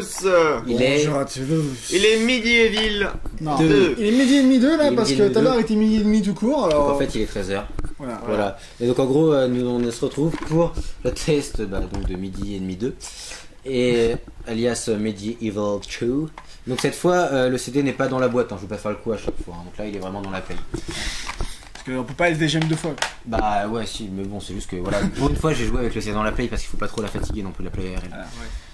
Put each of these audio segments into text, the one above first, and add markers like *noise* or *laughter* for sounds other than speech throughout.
Tous Il est. Bonjour à tous. Il est midi et ville. Non. Deux. Il est midi et demi 2 là Il est parce midi que tout à l'heure il était midi et demi tout court alors. Donc en fait, il est 13h. voilà. Voilà. Et donc en gros, euh, nous on se retrouve pour le test bah, donc de midi et demi 2. Et alias euh, Medieval 2. Donc cette fois, euh, le CD n'est pas dans la boîte. Hein. Je vais pas faire le coup à chaque fois. hein. Donc là, il est vraiment dans la paye. Parce qu'on peut pas être DGM deux fois. Bah ouais, si, mais bon, c'est juste que voilà. Pour une fois, j'ai joué avec le dans la play parce qu'il faut pas trop la fatiguer non plus la play RL. Voilà,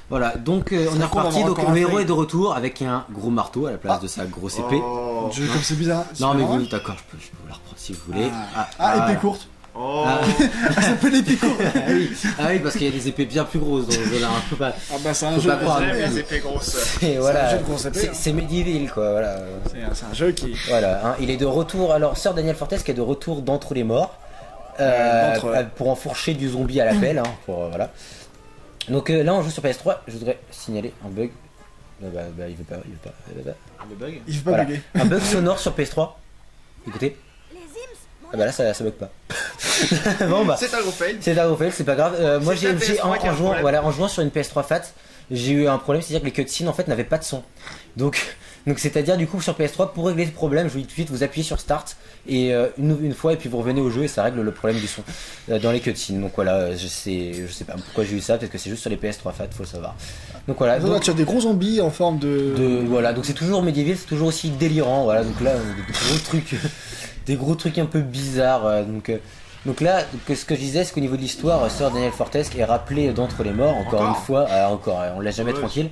Voilà, donc euh, on est reparti. Donc mon héros est de retour avec un gros marteau à la place Ah. de sa grosse épée. Oh. Comme c'est bizarre. Non mais oui, d'accord, je peux, je peux vous la reprendre si vous voulez. Ah, Ah, épée courte. Oh. Ah. *laughs* Ça s'appelle épée courte. Ah oui, ah oui, parce qu'il y a des épées bien plus grosses dans le jeu là. hein. Faut pas- Ah bah c'est un jeu. pas croire. J'aime les épées grosses. Et voilà, un jeu de grosse épée, c'est hein. c'est médiéval quoi, voilà. C'est un- c'est jeu qui. Voilà, hein, il est de retour. Alors, Sir Daniel Fortes qui est de retour d'entre les morts euh, euh, pour enfourcher du zombie à la pelle. hein, pour, euh, voilà. Donc euh, là, on joue sur PS3. Je voudrais signaler un bug. Ah bah, bah, il veut pas, il veut pas. il veut pas. Le bug Il fait pas Voilà. bugger. Un bug sonore sur PS3. Écoutez. Ah bah là, ça, ça bug pas. *laughs* bon bah. C'est un gros fail. C'est un gros fail, c'est pas grave. Euh, moi j'ai ta j'ai- PS3 en, en jouant, voilà, en jouant sur une PS3 Fat, j'ai eu un problème, c'est-à-dire que les cutscenes en fait n'avaient pas de son. Donc *laughs* donc c'est-à-dire du coup sur PS3 pour régler ce problème, je vous dis tout de suite vous appuyez sur Start et euh, une, une fois et puis vous revenez au jeu et ça règle le problème du son euh, dans les cutscenes. Donc voilà, je sais je sais pas pourquoi j'ai eu ça, peut-être que c'est juste sur les PS3 Fat, faut le savoir. Donc voilà. Là, donc- tu as des gros zombies en forme de. de voilà donc c'est toujours médiéval c'est toujours aussi délirant voilà donc là on a des gros trucs des gros trucs un peu bizarres euh, donc euh, donc là ce que je disais c'est qu'au niveau de l'histoire euh, Sir Daniel Fortes est rappelé d'entre les morts encore, Encore une fois euh, encore euh, on l'a jamais Ouais. tranquille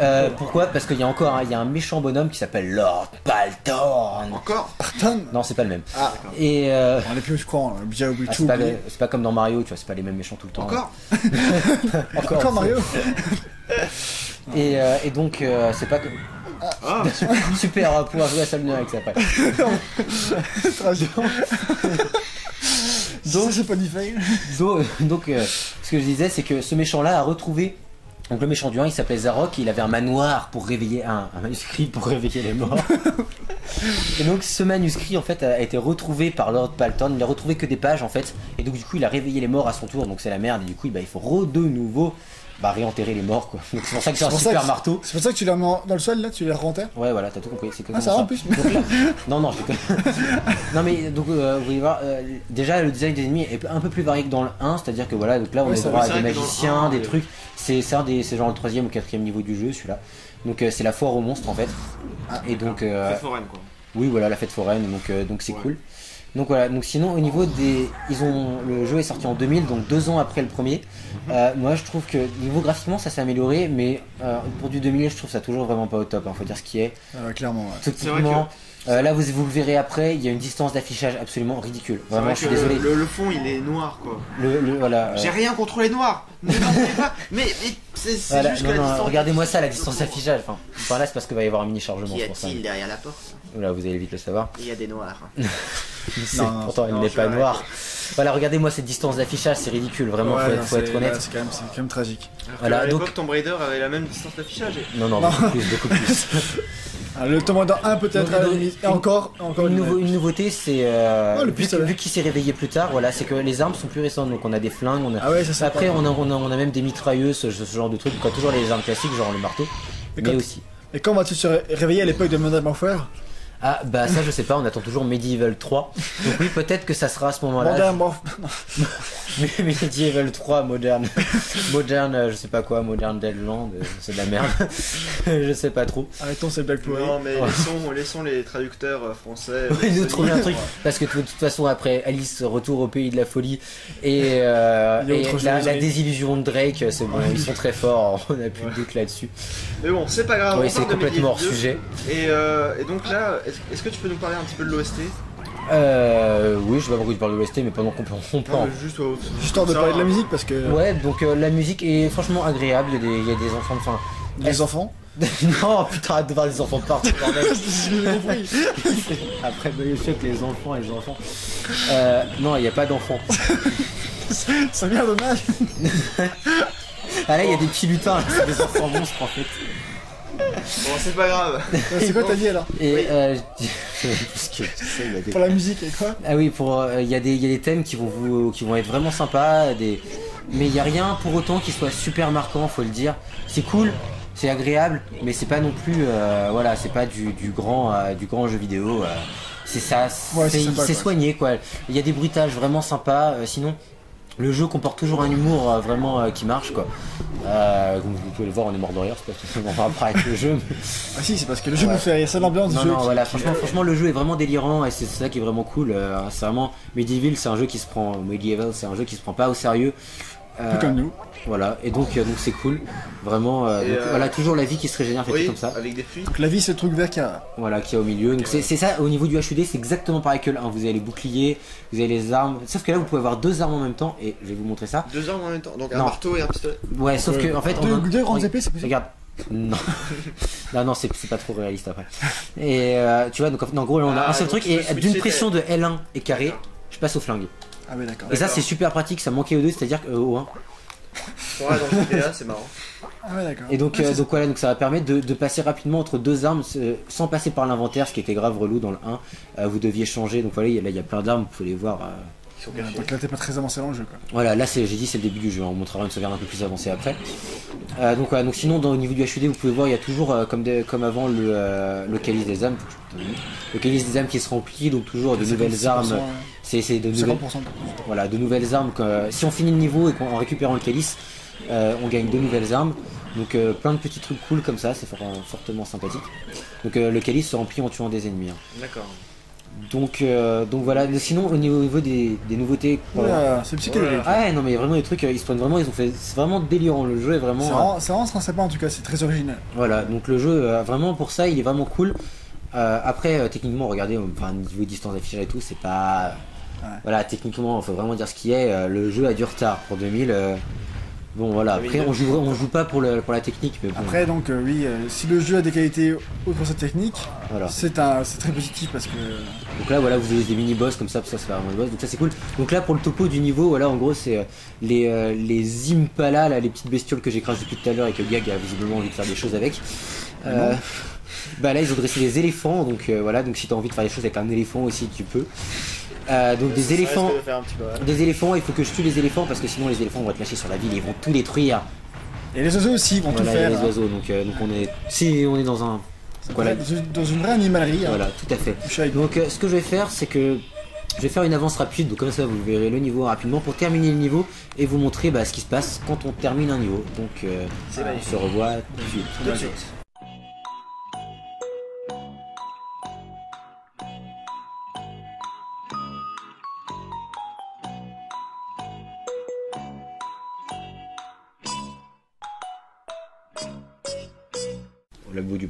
Euh, pourquoi? Parce qu'il y a encore un, il y a un méchant bonhomme qui s'appelle Lord Baltorn Encore? Parton. non c'est pas le même Ah, et euh, on est plus, je crois, on a déjà oublié ah, tout. c'est pas, oublié. le- c'est pas comme dans Mario tu vois c'est pas les mêmes méchants tout le temps Encore? *laughs* Encore, Encore Mario *laughs* et, euh, et donc euh, c'est pas que Ah, *laughs* super on va pouvoir jouer à ça avec ça après Tragique. Donc c'est pas du fail. Donc, donc, euh, ce que je disais, c'est que ce méchant-là a retrouvé. Donc le méchant du 1, il s'appelait Zarok, il avait un manoir pour réveiller un, un manuscrit pour réveiller les morts. *laughs* et donc ce manuscrit en fait a été retrouvé par Lord Palton. Il a retrouvé que des pages en fait, et donc du coup il a réveillé les morts à son tour. Donc c'est la merde. Et du coup, bah, il faut re- de nouveau bah, réenterrer les morts quoi. *laughs* Donc c'est pour ça que c'est un pour ça super que- marteau. C'est pour ça que tu l'as mis en- dans le sol là, tu les renterres. Ouais, voilà, t'as tout compris. C'est Ah, exactement ça va en plus. Donc là- non, non, je déconne. *laughs* non, mais donc, euh, vous voyez voir, euh, déjà le design des ennemis est un peu plus varié que dans le 1, c'est-à-dire que voilà, donc là on Oui, a ça droit va, à c'est des vrai que dans le magiciens, 1, des euh, trucs. C'est c'est un des, c'est genre le troisième ou quatrième niveau du jeu, celui-là. Donc euh, c'est la foire aux monstres en fait. Ah, Et donc, euh, Fête foraine quoi. oui, voilà, la fête foraine, donc euh, donc c'est Ouais. cool. Donc voilà, donc sinon au niveau des, ils ont le jeu est sorti en 2000, donc deux ans après le premier. Mhm. Euh, moi je trouve que niveau graphiquement ça s'est amélioré, mais euh, pour du 2000 je trouve ça toujours vraiment pas au top. hein, faut dire ce qui est. Ouais, clairement. ouais. Euh, là vous, vous le verrez après, il y a une distance d'affichage absolument ridicule. Vraiment, vrai je suis que désolé. Le, le fond il est noir quoi. Le, le- voilà. euh, J'ai rien contre les noirs. *laughs* Pas. Mais, mais c'est voilà, juste non, que la non, distance. regardez-moi ça, la distance d'affichage. Enfin, par là c'est parce qu'il va y avoir un mini chargement. Pour ça. a-t-il derrière la porte? Voilà, vous allez vite le savoir. Il y a des noirs. *laughs* *laughs* Non, pourtant il n'est pas noir. Voilà, regardez-moi cette distance d'affichage, c'est ridicule. Vraiment, Ouais, faut, non, être, faut être c'est- honnête. C'est quand, même- c'est quand même tragique. Alors que Voilà, à l'époque donc- Tomb Raider avait la même distance d'affichage. et- Non, non, Non. beaucoup plus, beaucoup plus. *laughs* Ah, le Tomorrow 1 peut-être à la limite. Et encore, encore une, une nouveau- une nouveauté, c'est euh, Oh, le vu, pistolet. vu qu'il s'est réveillé plus tard, voilà, c'est que les armes sont plus récentes. Donc on a des flingues, on a. Ah ouais, ça c'est Après, on a, on, a, on a même des mitrailleuses, ce, ce genre de trucs. Quoi, toujours les armes classiques, genre le marteau. Et Mais quand- aussi. Et quand vas-tu se ré- réveiller à l'époque de Modern Warfare? Ah, bah ça, je sais pas, on attend toujours Medieval 3. Donc oui, peut-être que ça sera à ce moment-là. Modern. Mais *laughs* Medieval 3, moderne. moderne, euh, je sais pas quoi, moderne Deadland, euh, c'est de la merde. *laughs* je sais pas trop. Arrêtons ces blagues pourries. Non mais Ouais. laissons, laissons les traducteurs euh, français. Ouais, nous trouver un truc parce que de toute façon après Alice retour au pays de la folie et, euh, la, désillusion de Drake c'est bon ils sont très forts *laughs* on a plus de doute là-dessus Mais bon, c'est pas grave. oui c'est complètement hors Medieval 2. sujet Et, euh, et donc là, est-ce que tu peux nous parler un petit peu de l'OST euh, oui je sais pas pourquoi tu parles de l'OST mais pendant qu'on peut on peut en- Juste au- Histoire de ça, parler de la hein. musique parce que ouais donc euh, la musique est franchement agréable il y a des, il y a des enfants de fin les enfants. *laughs* non putain arrête de voir les enfants partout bordel *laughs* *laughs* après bah, je sais que les enfants et les enfants euh, non il n'y a pas d'enfants Ça vient dommage. ah là il y a des petits lutins là, c'est des enfants monstres en fait Bon, c'est pas grave. *laughs* C'est quoi t'as dit alors et Oui. euh, je dis- *laughs* parce que tu sais, il y a des Pour la musique et quoi Ah oui, pour euh, il y a des il y a des thèmes qui vont vous qui vont être vraiment sympas, des mais il y a rien pour autant qui soit super marquant, faut le dire. C'est cool, c'est agréable, mais c'est pas non plus, euh, voilà, c'est pas du, du grand, euh, du grand jeu vidéo. euh. c'est ça, Ouais, c'est soigné quoi. Il y a des bruitages vraiment sympas. euh, sinon, le jeu comporte toujours un humour euh, vraiment euh, qui marche quoi. Euh, comme vous pouvez le voir, on est mort de rire, c'est pas forcément en rapport avec le jeu. mais- Ah si, c'est parce que le jeu me fait rire, c'est l'ambiance Non, du jeu. non, qui- voilà, qui- franchement, franchement, le jeu est vraiment délirant et c'est ça qui est vraiment cool. euh, c'est vraiment Medieval, c'est un jeu qui se prend Medieval, c'est un jeu qui se prend pas au sérieux. Euh, Tout comme nous. Voilà, et donc euh, donc c'est cool, vraiment. euh, donc, euh, voilà, toujours la vie qui se régénère, fait Oui, comme ça. avec des fuites. Donc la vie, c'est le truc vert qui a. Voilà, qui est au milieu. Donc c'est ça, au niveau du HUD, c'est exactement pareil que le 1. Vous avez les boucliers, vous avez les armes. Sauf que là, vous pouvez avoir deux armes en même temps, et je vais vous montrer ça. Deux armes en même temps. Donc un Non. marteau et un pistolet. Ouais, sauf que en fait, on Deux, deux grandes épées, c'est possible. Regarde. Non. *laughs* non, non, c'est pas trop réaliste après. Et euh, tu vois, donc en, fait, en gros, là, on a Ah, un seul donc truc, et d'une pression de L1 et carré, je passe au flingue. Ah ouais, d'accord. Et ça, c'est super pratique, ça manquait au 2, c'est-à-dire qu'au 1. Ouais, dans le GTA, c'est marrant. Ah ouais, d'accord. Et donc, Ouais, euh, donc voilà, donc ça va permettre de, de passer rapidement entre deux armes euh, sans passer par l'inventaire, ce qui était grave relou dans le 1. Euh, vous deviez changer, donc voilà, il y a- là il y a plein d'armes, vous pouvez les voir. euh, Ils sont. Donc là, t'es pas très avancé dans le jeu, quoi. Voilà, là c'est, j'ai dit c'est le début du jeu, on montrera une sauvegarde un peu plus avancée après. Euh, donc voilà, donc sinon dans, au niveau du HUD vous pouvez voir il y a toujours euh, comme, des- comme avant le, euh, le calice des âmes, le calice des âmes qui se remplit, donc toujours de nouvelles 56%, armes, ouais. C'est, de nouvelles, 50%. voilà, de nouvelles armes. que- si on finit le niveau et qu'en récupérant le calice, euh, on gagne de nouvelles armes. Donc euh, plein de petits trucs cool comme ça, c'est fort- fortement sympathique. Donc euh, le calice se remplit en tuant des ennemis. hein. D'accord. Donc, euh, donc voilà, Mais sinon au niveau, au niveau des, des nouveautés... C'est psychédélique. Ah ouais, non mais vraiment les trucs, ils se prennent vraiment, ils ont fait, c'est vraiment délirant, le jeu est vraiment... C'est vraiment, c'est vraiment très sympa en tout cas, c'est très original. Voilà, donc le jeu, euh, vraiment pour ça, il est vraiment cool. Euh, après, euh, techniquement, regardez, enfin, niveau distance d'affichage et tout, c'est pas... Voilà, techniquement, il faut vraiment dire ce qui est. euh, le jeu a du retard pour 2000. euh, Bon voilà, après 2002. on joue, on joue pas pour, le, pour la technique, mais bon, Après, donc, euh, oui, euh, si le jeu a des qualités autres que cette technique, voilà. c'est un, c'est très positif parce que. Donc là voilà, vous avez des mini-boss comme ça, ça c'est vraiment le boss, donc ça c'est cool. Donc là pour le topo du niveau, voilà en gros c'est euh, les, les Impala, là, les petites bestioles que crachées depuis tout à l'heure et que Gag a visiblement envie de faire des choses avec. Euh, bah là ils ont dressé des éléphants, donc voilà, donc si t'as envie de faire des choses avec un éléphant aussi tu peux. Euh, donc des éléphants, risque de faire un petit peu, ouais. des éléphants, il faut que je tue les éléphants parce que sinon les éléphants vont être lâchés sur la ville, ils vont tout détruire. Et les oiseaux aussi vont Voilà, tout faire. les oiseaux, donc, euh, donc on est, si on est dans un, voilà, Dans une- vraie animalerie. hein. voilà, tout à fait. Donc euh, ce que je vais faire, c'est que je vais faire une avance rapide, donc comme ça vous verrez le niveau rapidement pour terminer le niveau et vous montrer bah, ce qui se passe quand on termine un niveau. Donc euh, on se revoit tout de suite.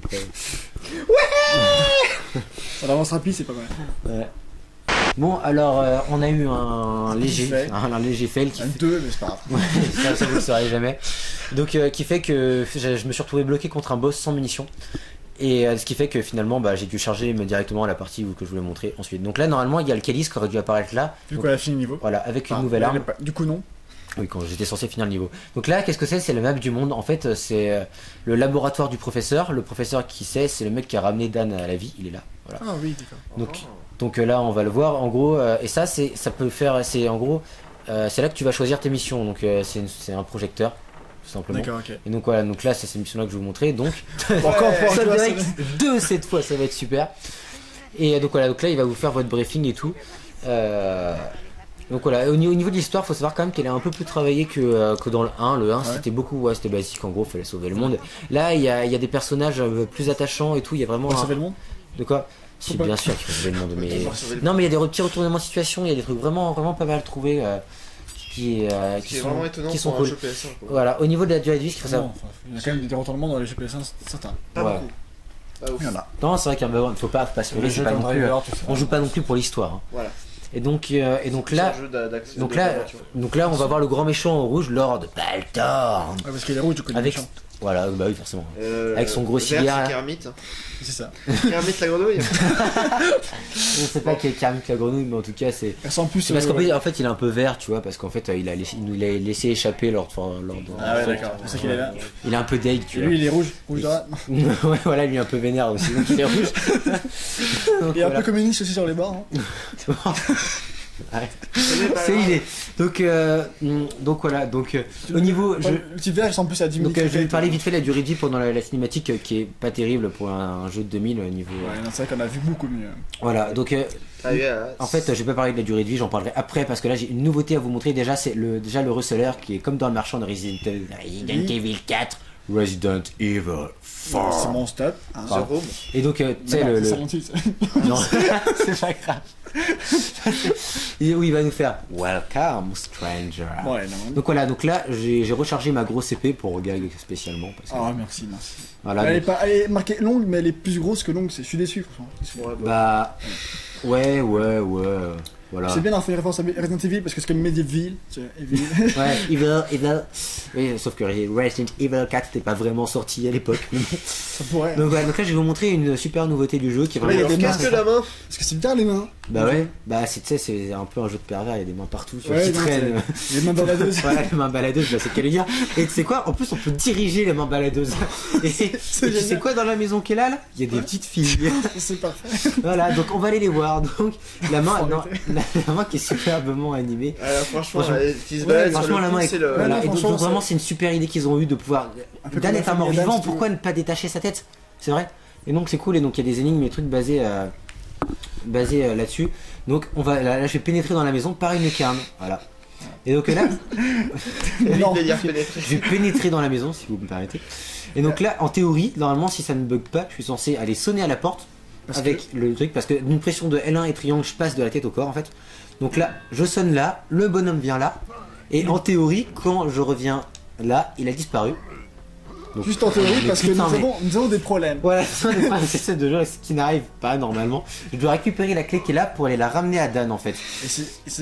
Du pré. Ça avance rapide, c'est pas mal. Ouais. Bon alors euh, on a eu un léger, fail. un, *laughs* un léger fail qui Un deux, mais c'est pas grave. Ouais, ça, ça vous le saurez jamais. Donc, euh, qui fait que je, je me suis retrouvé bloqué contre un boss sans munitions. Et euh, ce qui fait que finalement, bah, j'ai dû charger me- directement à la partie où- que je voulais montrer ensuite. Donc là, normalement, il y a le calice qui aurait dû apparaître là. Du Donc, coup, elle a fini le niveau. voilà, avec une Enfin, nouvelle elle arme. pas- Du coup, non. Oui, quand j'étais censé finir le niveau. Donc là, qu'est-ce que c'est? C'est la map du monde. En fait, c'est euh, le laboratoire du professeur. Le professeur qui sait, c'est le mec qui a ramené Dan à la vie. Il est là. Voilà. Ah oui, d'accord. Donc, donc euh, là, on va le voir. En gros, euh, et ça, c'est, ça peut faire, c'est en gros, euh, c'est là que tu vas choisir tes missions. Donc, euh, c'est, un projecteur, tout simplement. D'accord, ok. Et donc voilà, donc là, c'est ces missions-là que je vais vous montrer. Donc, *laughs* Encore pour ça être deux cette fois, ça va être super. Et donc voilà, donc là, il va vous faire votre briefing et tout. Euh, donc voilà, au niveau, au niveau de l'histoire, faut savoir quand même qu'elle est un peu plus travaillée que, euh, que dans le 1. Le 1, c'était beaucoup, ouais, c'était basique. En gros, fallait sauver le monde. Là, il y a, il y a des personnages euh, plus attachants et tout. Il y a vraiment. On un- sauver le monde? De quoi? Si, bien sûr qu'il faut sauver le monde, mais. Non, mais il y a des petits retournements de situation, il y a des trucs vraiment, vraiment pas mal trouvés euh, qui, euh, Ce qui qui est sont, vraiment étonnant qui sont pour cool. un jeu PS1. quoi. Voilà, au niveau de la durée de vie, ce qu'il faut savoir. Il y a quand même des retournements dans les GPS1, certains. Pas Ouais. beaucoup. Pas ouf. Il y en a. Non, c'est vrai qu'il y a un faut pas, plus. euh, On joue pas non plus pour l'histoire. hein. Voilà. Et donc, euh, et donc là, donc donc on va voir le grand méchant en rouge, Lord Baltorn. Ouais, parce qu'il est rouge, du coup, Avec, le méchant. Voilà, bah oui, forcément. Euh, Avec son gros vert, cigare. C'est Kermit. C'est ça. Kermit la grenouille. *laughs* *laughs* Je sais pas qui est Kermit la grenouille, mais en tout cas, c'est. Plus. Parce euh, qu'en fait, en fait, il est un peu vert, tu vois, parce qu'en fait, euh, il a laissé, il nous l'a laissé échapper lors de, lors de- Ah ouais, d'accord. C'est ça qu'il est là. Il est un peu deg, Et tu vois. lui, il est rouge. Rouge droit. *laughs* ouais, voilà, lui un peu vénère aussi, donc il est rouge. Donc, Il est un peu communiste aussi sur les bords. hein. *laughs* C'est l'idée. Donc, euh, mm, donc voilà. Donc euh, au niveau, je, Le petit village plus à 10 donc euh, je vais parler vite fait de la durée de vie pendant la, la cinématique qui est pas terrible pour un, un jeu de 2000 au niveau. Ouais, c'est vrai qu'on a vu beaucoup mieux. Voilà. Donc euh, Ah, yeah. en fait, je vais pas parler de la durée de vie, j'en parlerai après parce que là j'ai une nouveauté à vous montrer. Déjà, c'est le déjà le reseller qui est comme dans le marchand de Resident, Resident Oui. Evil 4, Resident Evil C'est 4. mon stop. Hein. Et donc, euh, tu sais, le, c'est. Non, *laughs* c'est pas grave. Et oui, il va nous faire Welcome, stranger. Ouais, non. Donc voilà, donc là j'ai rechargé ma grosse épée pour gag spécialement. Parce que, Ah, merci, merci. voilà, elle, est donc- pas, elle est marquée longue, mais elle est plus grosse que longue. Je suis déçu, franchement. Ouais, bah. bah ouais, ouais, ouais. Voilà. C'est bien d'avoir fait référence à Resident Evil parce que c'est comme Medieval. Evil. *laughs* Ouais, *laughs* Evil, Evil. Oui, sauf que Resident Evil 4 n'était pas vraiment sorti à l'époque. ça pourrait. donc voilà, donc là je vais vous montrer une super nouveauté du jeu qui est Ouais, il y a vraiment. des Qu'est-ce mains. que la main Parce que c'est bien les mains. Bah ouais, bah c'est tu sais, c'est un peu un jeu de pervers, il y a des mains partout tu vois, Ouais, qui non, traînent. Les mains baladeuses. *laughs* Voilà, les mains baladeuses, bah, c'est. Et tu sais quoi En plus, on peut diriger les mains baladeuses. Et, et tu sais quoi dans la maison qui est là, Il y a des petites filles. c'est parfait. voilà, donc on va aller les voir. Donc la main, non, la, *laughs* la main qui est superbement animée. Alors, franchement, Franchement- euh, qui se Ouais, balade sur Franchement, le la main est. le. Ouais, Voilà, non, et donc, franchement, donc, vraiment, c'est- une super idée qu'ils ont eu de pouvoir. Dan est un mort vivant, pourquoi ne pas détacher sa tête? C'est vrai Et donc c'est cool, et donc il y a des énigmes et trucs basés, euh, basés euh, là-dessus. Donc on va, là, là, je vais pénétrer dans la maison par une lucarne. Voilà. Et donc là, *laughs* Non. je vais pénétrer dans la maison, si vous me permettez. Et donc là, en théorie, normalement, si ça ne bug pas, je suis censé aller sonner à la porte Parce avec le truc, parce que d'une pression de L1 et triangle, je passe de la tête au corps en fait. Donc là, je sonne là, le bonhomme vient là, et en théorie, quand je reviens là, il a disparu. Donc, Juste en théorie, mais parce que nous mais- avons, nous avons des problèmes. Voilà, *laughs* c'est ça de jeu, ce qui n'arrive pas normalement. Je dois récupérer la clé qui est là pour aller la ramener à Dan en fait.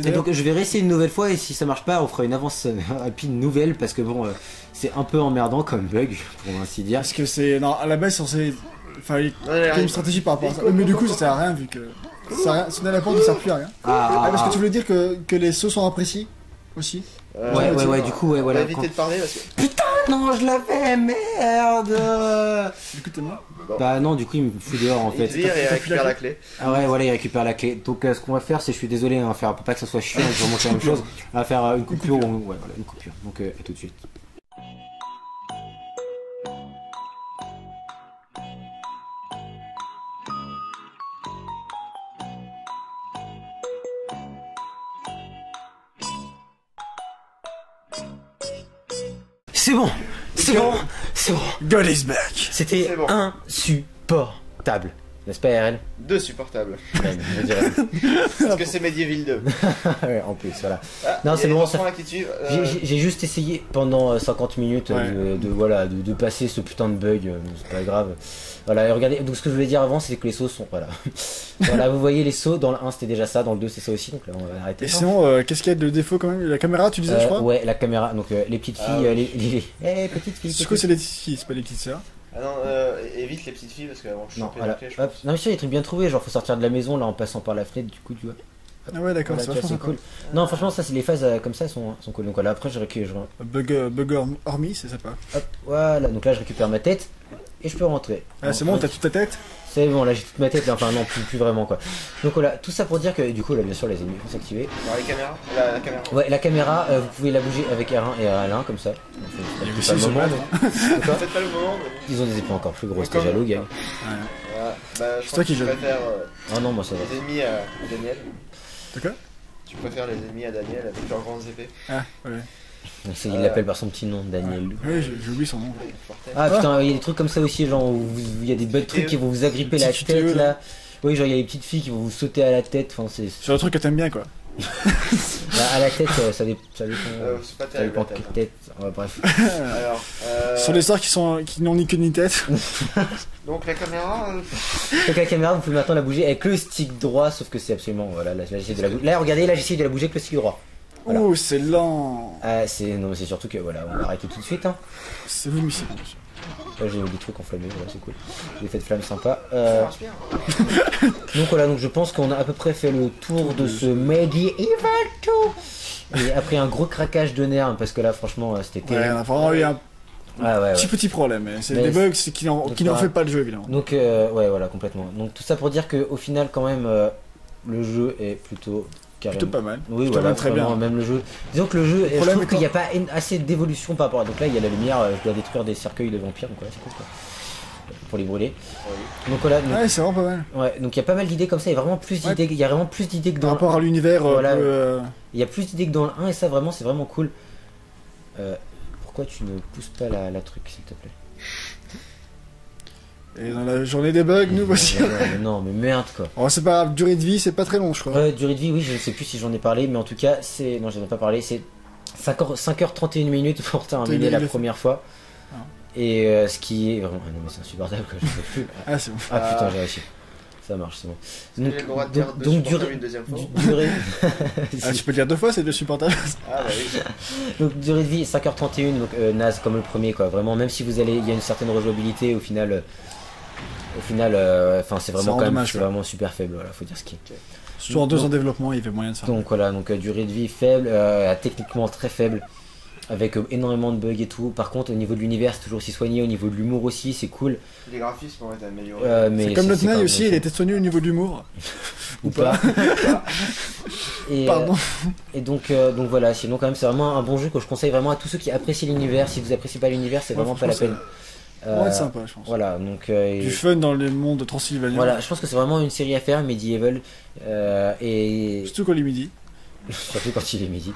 Et donc je vais réessayer une nouvelle fois et si ça marche pas, on fera une avance euh, rapide nouvelle parce que bon, euh, c'est un peu emmerdant comme bug pour ainsi dire. Parce que c'est. Non, à la base, c'est censé. Enfin, il y Ouais, a ouais. une stratégie par rapport à ça. Mais du coup, ça sert à rien vu que. Ça sert à rien. Sonner à la porte ne sert plus à rien. Ah, Ah, parce que tu voulais dire que, que les sauts sont appréciés aussi Euh, Ouais, ouais, tu- ouais, du coup, ouais, On voilà. va éviter de parler parce que. quand- Non, je l'avais, merde Du coup, t'es mort Bah non, du coup, il me fout dehors en Il fait. vire et T'as plus récupère la la clé. Ah ouais, voilà, il récupère la clé. Donc euh, ce qu'on va faire, c'est, je suis désolé, hein, faire, pour pas que ça soit chiant, je vais remonter la même chose. On va faire euh, une coupure, coupure. ou- ouais, voilà, une coupure. Donc euh, à tout de suite. C'est bon, c'est bon. God is back C'était bon. insupportable. N'est-ce pas, RL Deux supportables. *laughs* Ouais, je dirais. Parce que c'est Medieval 2. *laughs* Ouais, en plus, voilà. Ah, Non, c'est des bon, ça- euh, J'ai- juste essayé pendant euh, 50 minutes euh, de, de- voilà, de, de passer ce putain de bug, euh, c'est pas grave. Voilà, et regardez, donc ce que je voulais dire avant, c'est que les sauts sont. Voilà. *laughs* voilà, vous voyez les sauts, dans le 1 c'était déjà ça, dans le 2 c'est ça aussi, donc là on va arrêter. Et sinon, euh, qu'est-ce qu'il y a de défaut quand même? La caméra, tu disais, je Euh, crois? ouais, la caméra, donc euh, les petites filles, Ah, euh, les, les, les- eh, petites filles. Petites quoi, c'est les petites filles, c'est pas les petites sœurs Ah non, euh, évite les petites filles parce qu'elles vont choper la clé, je Hop. pense. Non, mais sûr, il y a des trucs bien trouvés, genre faut sortir de la maison là en passant par la fenêtre, du coup, tu vois. Ah ouais, d'accord, Voilà, c'est tu vois, c'est cool. Non, franchement, ça, c'est les phases euh, comme ça sont, sont cool. Donc voilà, après, je récupère. Je... Bug, euh, bugger hormis, c'est sympa. Hop, voilà, donc là, je récupère ma tête et je peux rentrer. Ah, c'est bon, t'as toute ta tête? C'est bon, là j'ai toute ma tête, là, enfin non, plus, plus vraiment quoi. Donc voilà, tout ça pour dire que du coup, là bien sûr, les ennemis vont s'activer. Alors, les caméras la, la caméra. Ouais, la caméra, euh, vous pouvez la bouger avec R1 et R1 comme ça. Donc, Il y a c'est aussi pas le moment. D'accord *laughs* pas le moment, mais. Ils ont des épées encore plus grosses, t'es Comme- jaloux, gars. Voilà. Bah, je C'est toi qui préfères euh, Oh non, moi ça va. les ennemis à Daniel. De quoi Tu préfères les ennemis à Daniel avec leurs grandes épées. Ah, ouais. Il l'appelle par son petit nom, Daniel. Oui, j'ai j'ai oublié son nom. Fortel. Ah putain, il y a des trucs comme ça aussi, genre où vous- il y a des belles trucs qui vont vous agripper la tête là. Oui, genre il y a des petites filles qui vont vous sauter à la tête. Enfin, c'est. Sur le truc que t'aimes bien, quoi. *laughs* Bah, à la tête, euh, ça, dé- ça dépend. Euh, pas ça dépend tête. Ouais, bref. *laughs* Alors, euh, Sur les stars qui sont qui n'ont ni queue ni tête. *laughs* donc la caméra, euh, Donc la caméra, vous pouvez maintenant la bouger avec le stick droit, sauf que c'est absolument. Voilà, là, de la bouger. Là, regardez, là j'essaie de la bouger avec le stick droit. Voilà. Oh, c'est lent. Ah, c'est. Non, mais c'est surtout que voilà, on va arrêter tout de suite. Hein. C'est vous, mais c'est bon. Là, j'ai des trucs enflammés, voilà, c'est cool. Des effets de flammes sympas. ça Euh, marche bien. donc voilà, donc je pense qu'on a à peu près fait le tour de ce Medieval 2. Et après un gros craquage de nerfs, parce que là, franchement, euh, c'était Ouais, on a vraiment eu un Ah, ouais, ouais. petit petit problème. mais C'est des bugs c'est qui n'en pas- fait pas le jeu, évidemment. Donc euh, ouais voilà complètement. Donc tout ça pour dire que au final quand même euh, le jeu est plutôt. Plutôt pas mal. Oui, Je voilà, très bien. même le jeu. Disons que le jeu, je problème trouve qu'il n'y a pas assez d'évolution par rapport à. Donc là, il y a la lumière, euh, je dois détruire des cercueils de vampires, donc voilà, c'est cool quoi. Pour les brûler. Donc voilà, donc, Ouais, c'est vraiment pas mal. ouais, donc il y a pas mal d'idées comme ça, il y a vraiment plus Ouais. d'idées, il y a vraiment plus d'idées que Par dans rapport à l'univers, euh, Voilà. euh, Il y a plus d'idées que dans le 1 et ça vraiment c'est vraiment cool. Euh, pourquoi tu ne pousses pas la, la truc s'il te plaît? Et dans la journée des bugs, nous voici. Ouais, ouais, mais Non mais merde quoi. Oh, c'est pas grave, durée de vie, c'est pas très long, je crois. Ouais, durée de vie oui je ne sais plus si j'en ai parlé mais en tout cas c'est... Non j'en ai pas parlé c'est 5h, 5h31 minutes pour terminer la première fois. Ah. Et euh, ce qui est vraiment... Ah non mais c'est insupportable quoi, je peux plus. *laughs* Ah, c'est bon. Ah putain j'ai réussi. Ça marche c'est bon. Il a le droit de dire donc, de donc durée... une deuxième fois. du- durée... *laughs* *laughs* Ah, tu peux le dire deux fois, c'est de supportable. Ah bah oui. Donc durée de vie 5h31 donc euh, naze comme le premier quoi vraiment même si vous allez il y a une certaine rejouabilité au final euh, au final euh, enfin c'est Ça vraiment quand même vraiment super faible voilà faut dire ce qui est. Surtout en deux ans de développement, il y avait moyen de faire. Donc voilà donc euh, durée de vie faible euh, techniquement très faible avec euh, énormément de bugs et tout par contre au niveau de l'univers c'est toujours aussi soigné au niveau de l'humour aussi c'est cool Les graphismes ont été améliorés. Euh, C'est comme Nail même aussi, il était soigné au niveau de l'humour. *laughs* ou pas *laughs* et, euh, Pardon. et donc euh, donc voilà sinon quand même c'est vraiment un bon jeu que je conseille vraiment à tous ceux qui apprécient l'univers si vous appréciez pas l'univers c'est Ouais, vraiment pas la peine Ça Euh, être sympa, je pense. voilà donc euh, Du fun dans le monde de Transylvanie. Voilà, je pense que c'est vraiment une série à faire, Medieval, euh, et Surtout quand il est midi. surtout quand il est midi.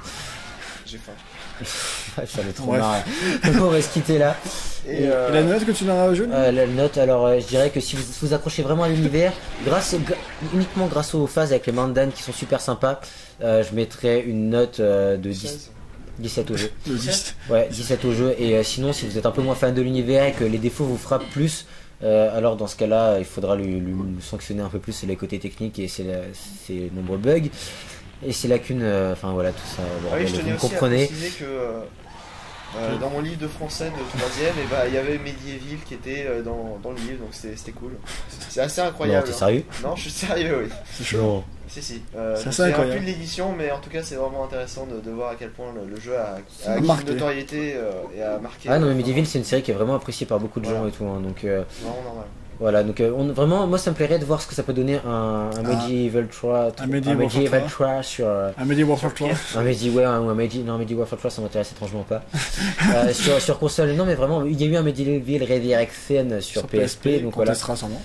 J'ai faim. *laughs* Ça va trop. Donc on va se quitter là. Et, Et euh, Et la note que tu donneras au jeu Euh, la note, alors euh, je dirais que si vous vous accrochez vraiment à l'univers, grâce uniquement grâce aux phases avec les mandan qui sont super sympas, euh, je mettrais une note euh, de 10, 16. 17 au jeu. *laughs* Le 10. Ouais, 17 au jeu. Et euh, sinon, si vous êtes un peu moins fan de l'univers et que les défauts vous frappent plus, euh, alors dans ce cas-là, il faudra lui, lui sanctionner un peu plus les côtés techniques et c'est la- ses nombreux bugs. Et ses lacunes, euh, enfin voilà, tout ça. Ah oui, bordel, je vous tenais me aussi comprenez à préciser que euh, dans mon livre de français de 3ème, et bah, il y avait Medieval qui était euh, dans, dans le livre, donc c'était cool. C'est assez Non, incroyable. t'es hein. sérieux Non, je suis sérieux, oui. C'est chaud. Non. Si, si. Euh, C'est assez incroyable. plus de l'édition, mais en tout cas, c'est vraiment intéressant de, de voir à quel point le, le jeu a, Ça a a acquis marqué. une notoriété euh, et a marqué. Ah non, mais Medieval, c'est une série qui est vraiment appréciée par beaucoup de gens et tout. hein, donc euh, Vraiment normal. Voilà, donc euh, on- vraiment, moi ça me plairait de voir ce que ça peut donner un, un Medieval 3, Un Medieval 3 sur. euh, Un Medi Warfare 3. Un Medi, ouais, un, un Medi, non, un Medi Warfare 3, ça m'intéresse étrangement pas. *laughs* Euh, sur, sur console, non, mais vraiment, il y a eu un Medieval Resurrection sur, PSP, donc voilà. sûrement.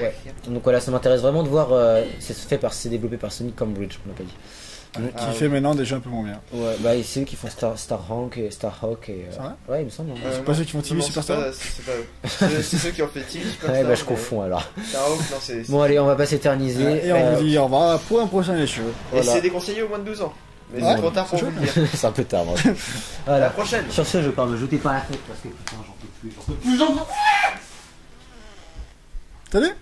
Ouais. Donc voilà, ça m'intéresse vraiment de voir. euh, c'est fait par, c'est développé par Sonic Cambridge, on l'a pas dit. Qui Ah, fait maintenant jeux un peu moins bien. Ouais, bah, et c'est eux qui font Star, Starhawk et Starhawk et. C'est euh, vrai ouais, il me semble. hein. Euh, C'est pas non, ceux qui font TV Superstar C'est pas eux. C'est- C'est ceux qui ont fait TV Superstar. *laughs* ouais, bah, je mais- confonds alors. Starhawk, non, c'est. Bon, allez, on va pas s'éterniser. Et on Euh, vous dit au revoir pour un prochain échec. Et voilà. c'est déconseillé au moins de 12 ans. Mais Ouais, c'est trop tard pour c'est vous le dire. *laughs* c'est un peu tard. *laughs* moi. À la voilà. prochaine. Sur ce, je pars me jeter par la fenêtre parce que putain, j'en peux plus. J'en peux plus, j'en peux plus. Salut